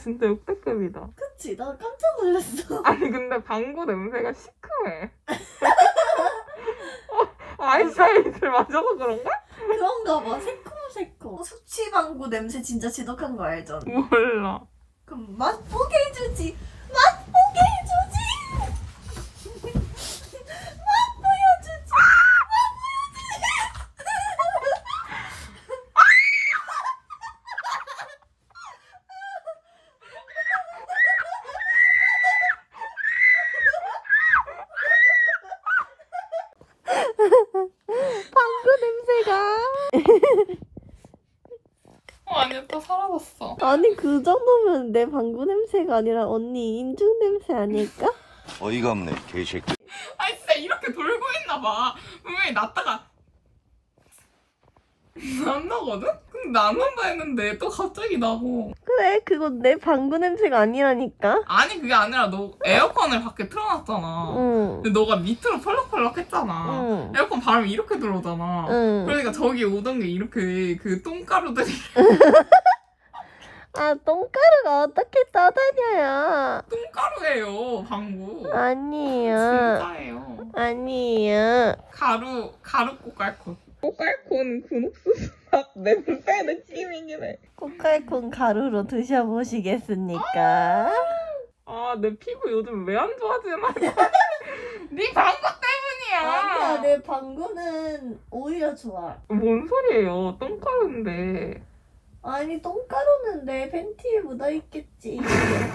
와 진짜 역대급이다. 그치? 나 깜짝 놀랐어. 아니 근데 방구 냄새가 시큼해. 어, 아이샤이드를 마셔서 그런가? 그런가 봐. 새콤새콤. 숙취방구 냄새 진짜 지독한 거 알죠? 몰라. 그럼 맛 보게 해주지. 맛보게 해주지. 맛 보여주지. 방구 냄새가. 어 아니야 또 사라졌어. 아니 그 정도면 내 방구 냄새가 아니라 언니 인중 냄새 아닐까? 어이가 없네 개새끼 아니 진짜 이렇게 돌고 있나 봐. 분명히 났다가 안 나거든? 근데 나안 난다 했는데 또 갑자기 나고. 그래 그건 내 방구 냄새가 아니라니까. 아니 그게 아니라 너 에어컨을 밖에 틀어놨잖아. 응. 근데 너가 밑으로 펄럭펄럭 했잖아. 응. 에어컨 바람이 이렇게 들어오잖아. 응. 그러니까 저기 오던 게 이렇게 그 똥가루들이 아 똥가루가 어떻게 떠다녀요? 똥가루예요 방구. 아니에요. 진짜예요. 아니에요. 가루 가루 꼬깔콘. 꼬깔콘 그 옥수수 맛 냄새 느낌이긴 해. 코칼콘 가루로 드셔보시겠습니까? 아 내 피부 요즘 왜 안 좋아지나? 네 방구 때문이야. 아니야 내 방구는 오히려 좋아. 뭔 소리예요? 똥가루인데. 아니 똥가루는 내 팬티에 묻어있겠지.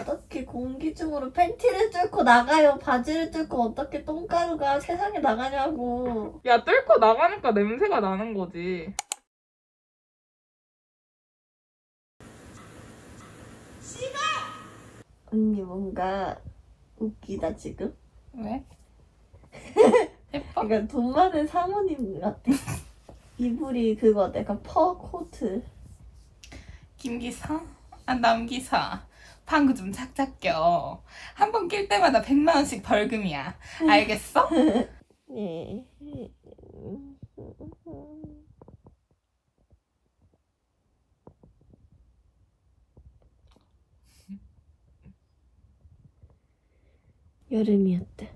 어떻게 공기 중으로 팬티를 뚫고 나가요? 바지를 뚫고 어떻게 똥가루가 세상에 나가냐고. 야 뚫고 나가니까 냄새가 나는 거지. 언니 뭔가 웃기다 지금. 왜? 예뻐? 그러니까 돈 많은 사모님 같아. 이불이 그거 약간 퍼 코트. 김기사? 아 남기사. 방구 좀 착착 껴. 한 번 낄 때마다 100만 원씩 벌금이야. 알겠어? 예. 夜にやって。